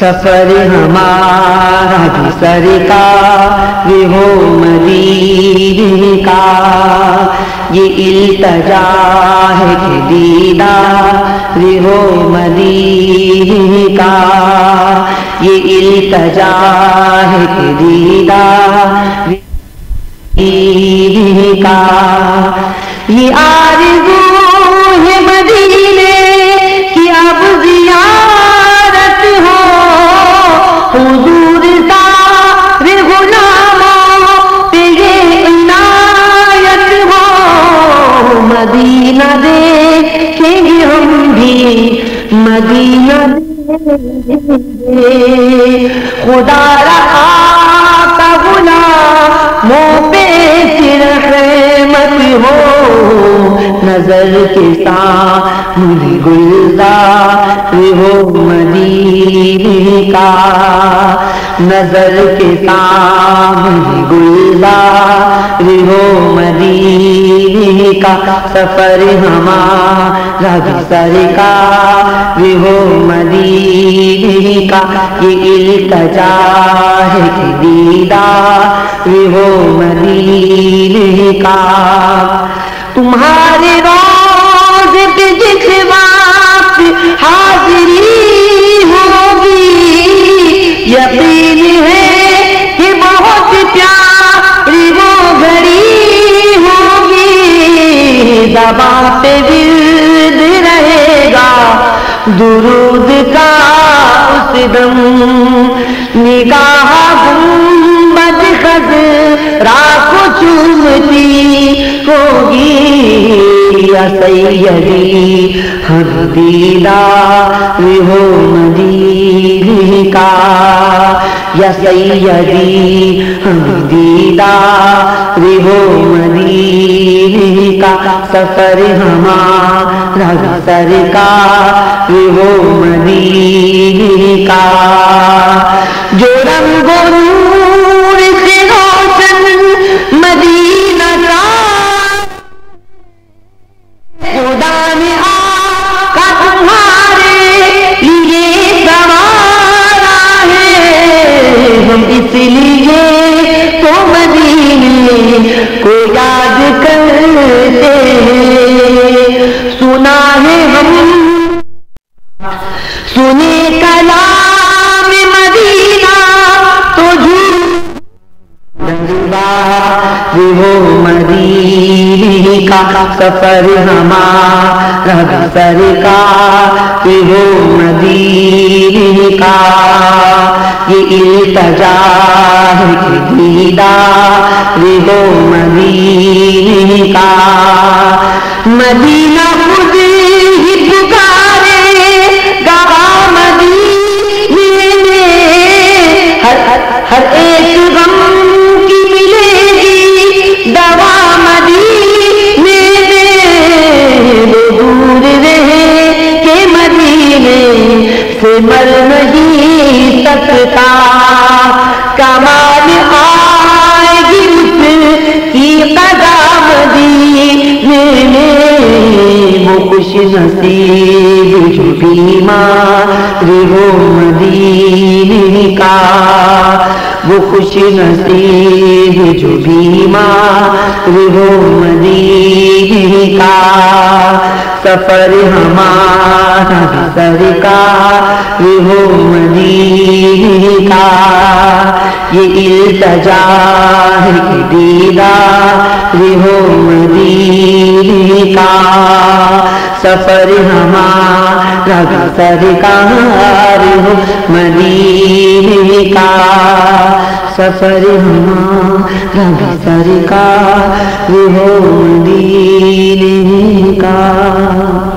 सफ़र हमारा भी सरका वे हो मदीने का। ये इल्तजा है कि दीदा वे हो मदीने का। ये इल्तजा है कि दीदा का। ये आरज़ू खुदा रहा मुँह पे सिर रहमत हो, नज़र के सामने गुलजार हो मदीने का। नज़र के सामने गुलजार हो मदीने का सफ़र हमारा भी सरकार हो मदीने का ये इल्तजा है दीदा हो मदीने का। तुम्हारे रोज पे जिस हाजिरी होगी, यकीन है दबा पे विद रहेगा। दुरूद का उस दम। निगाह गुंबद खद। राखो चूमती होगी या सैयदी हम दीदार हो मदीने का। या सैयदी हम दीदार हो मदीने का सफ़र हमारा का मदीने हो मदीने का सफ़र हमारा भी सरकार हो मदीने का। ये इल्तजा है कि दीदार हो मदीने का। मदीना खुद से मर नहीं सकता। कमाल आएगी उसकी कदा मदीने में वो खुश नसीब जो बीमार हो मदीने का। वो खुश नसीब जो बीमार हो मदीने का। सफ़र हमारा तरीका सरकार हो मदीने का। ये इल्तजा है दीदा मदीने का। सफ़र हमारा सरकार हो मनी का। सफ़र हमारा सरकार हो मदीने का।